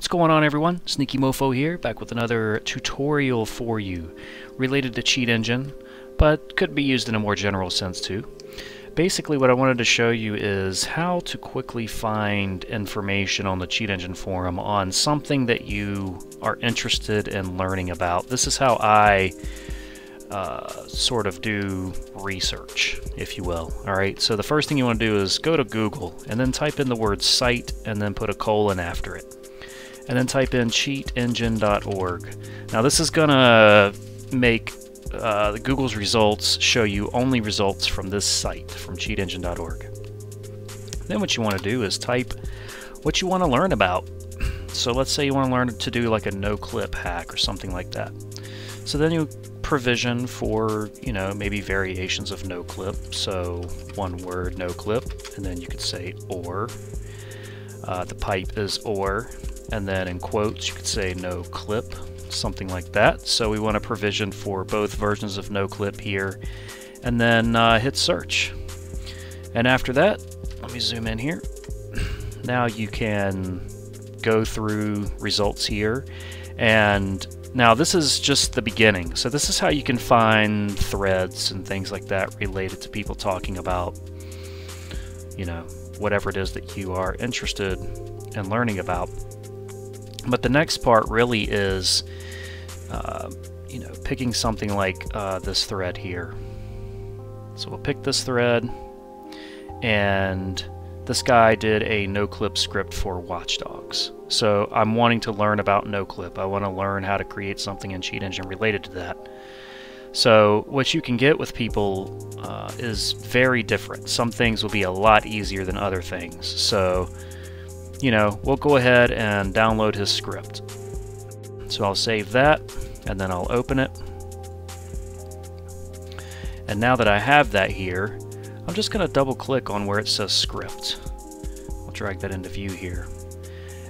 What's going on everyone? Sneaky Mofo here, back with another tutorial for you related to Cheat Engine, but could be used in a more general sense too. Basically what I wanted to show you is how to quickly find information on the Cheat Engine forum on something that you are interested in learning about. This is how I uh, sort of do research, if you will. Alright, so the first thing you want to do is go to Google and then type in the word site and then put a colon after it. And then type in cheatengine.org. Now this is going to make uh, Google's results show you only results from this site, from cheatengine.org. Then what you want to do is type what you want to learn about. So let's say you want to learn to do like a no-clip hack or something like that. So then you provision for, you know, maybe variations of no clip. So one word no clip, and then you could say or. Uh, the pipe is or, and then in quotes you could say no clip, something like that. So we want to provision for both versions of no clip here, and then uh, hit search. And after that, let me zoom in here. Now you can go through results here and now this is just the beginning, so this is how you can find threads and things like that related to people talking about, you know, whatever it is that you are interested in learning about. But the next part really is, uh, you know, picking something like uh, this thread here. So we'll pick this thread, and this guy did a no-clip script for Watch Dogs. So I'm wanting to learn about no-clip. I want to learn how to create something in Cheat Engine related to that. So what you can get with people uh, is very different. Some things will be a lot easier than other things. So, you know, we'll go ahead and download his script. So I'll save that, and then I'll open it. And now that I have that here, I'm just going to double click on where it says script. I'll drag that into view here.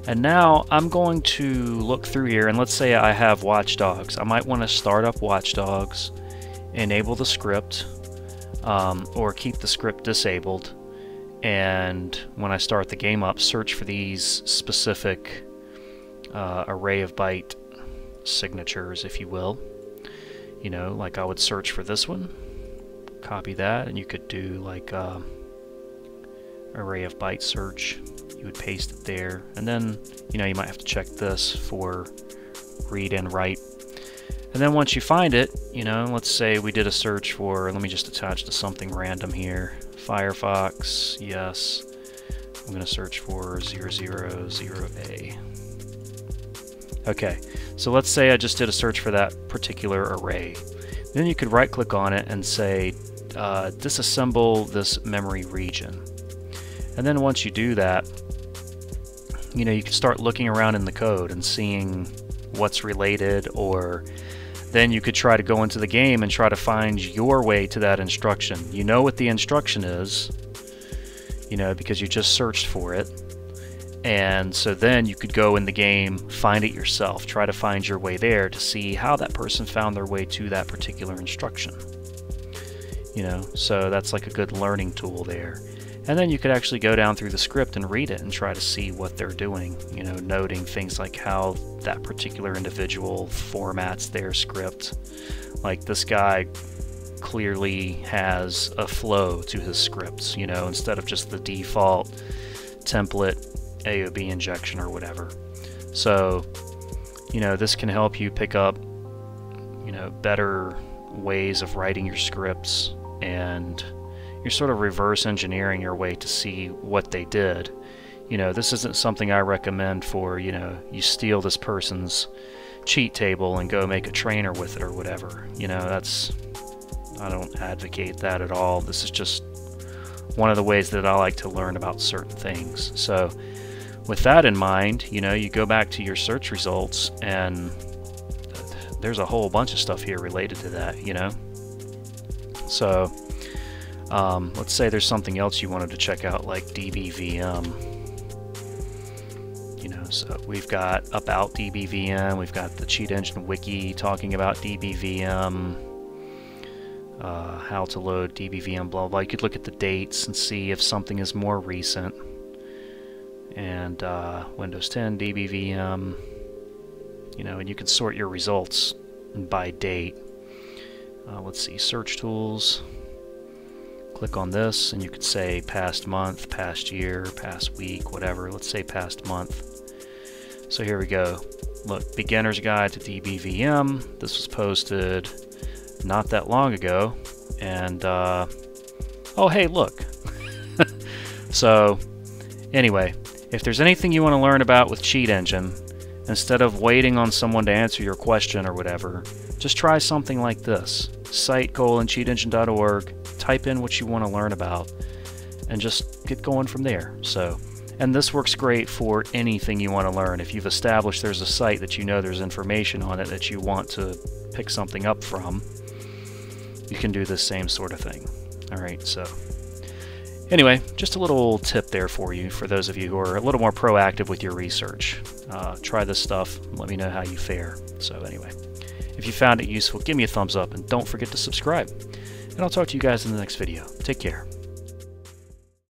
And now I'm going to look through here and let's say I have Watchdogs. I might want to start up Watchdogs, enable the script, um, or keep the script disabled. And when I start the game up, search for these specific uh, array of byte signatures, if you will. You know, like I would search for this one copy that and you could do like uh, array of byte search you would paste it there and then you know you might have to check this for read and write and then once you find it you know let's say we did a search for let me just attach to something random here. Firefox yes. I'm gonna search for 000A okay so let's say I just did a search for that particular array. Then you could right click on it and say uh, disassemble this memory region. And then once you do that, you know, you can start looking around in the code and seeing what's related or then you could try to go into the game and try to find your way to that instruction. You know what the instruction is, you know, because you just searched for it. And so then you could go in the game, find it yourself, try to find your way there to see how that person found their way to that particular instruction you know, so that's like a good learning tool there. And then you could actually go down through the script and read it and try to see what they're doing, you know, noting things like how that particular individual formats their script. Like this guy clearly has a flow to his scripts, you know, instead of just the default template AOB injection or whatever. So, you know, this can help you pick up, you know, better ways of writing your scripts and you're sort of reverse engineering your way to see what they did. You know, this isn't something I recommend for, you know, you steal this person's cheat table and go make a trainer with it or whatever. You know, that's, I don't advocate that at all. This is just one of the ways that I like to learn about certain things. So, with that in mind, you know, you go back to your search results and there's a whole bunch of stuff here related to that, you know. So um, let's say there's something else you wanted to check out like DBVM. You know, so we've got about DBVM, we've got the Cheat Engine Wiki talking about DBVM, uh, how to load DBVM, blah, blah. You could look at the dates and see if something is more recent. and uh, Windows 10, DBVM, you know, and you can sort your results by date. Uh, let's see, search tools. Click on this, and you could say past month, past year, past week, whatever. Let's say past month. So here we go. Look, beginner's guide to DBVM. This was posted not that long ago, and uh, oh hey, look. so anyway, if there's anything you want to learn about with Cheat Engine, instead of waiting on someone to answer your question or whatever, just try something like this. Site colon cheatengine.org, type in what you want to learn about, and just get going from there. So, and this works great for anything you want to learn. If you've established there's a site that you know there's information on it that you want to pick something up from, you can do the same sort of thing. Alright, so Anyway, just a little tip there for you, for those of you who are a little more proactive with your research. Uh, try this stuff, let me know how you fare. So anyway, if you found it useful, give me a thumbs up, and don't forget to subscribe. And I'll talk to you guys in the next video. Take care.